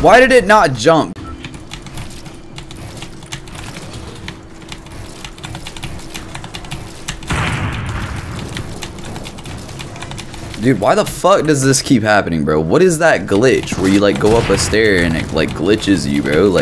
Why did it not jump? Dude, why the fuck does this keep happening, bro? What is that glitch where you like go up a stair and it like glitches you, bro? Like